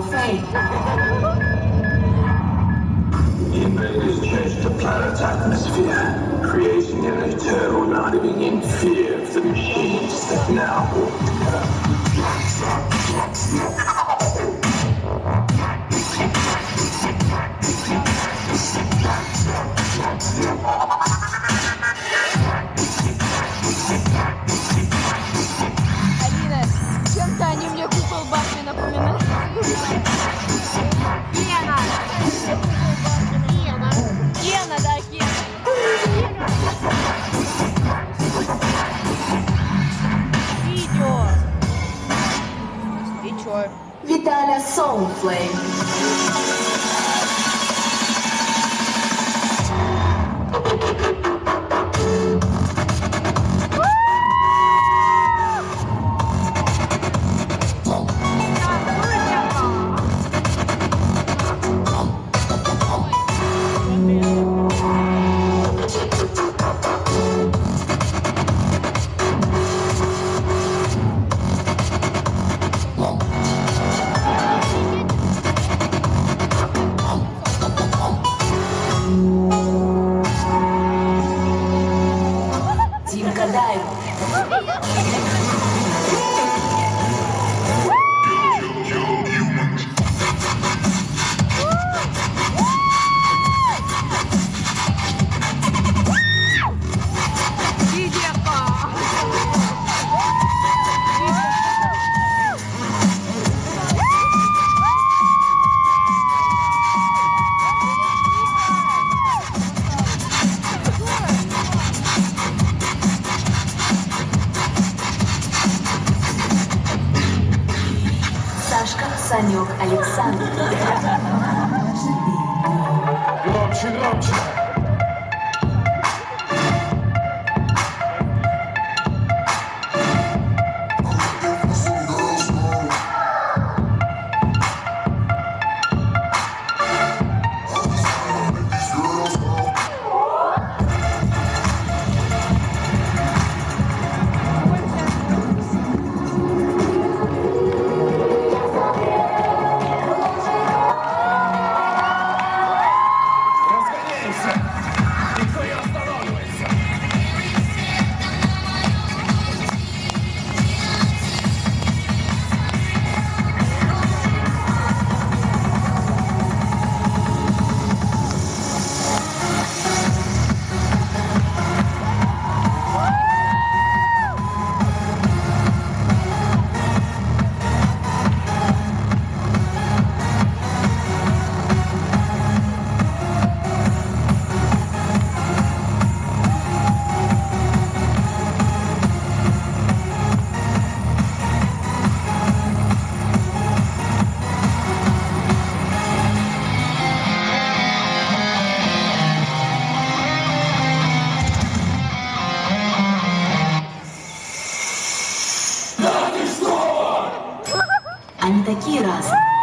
The invaders changed the planet's atmosphere, creating an eternal living in fear of the machines that now walk the Earth. Vitória Soul Soulflame. Санек Александр. Громче, громче! Они такие разные.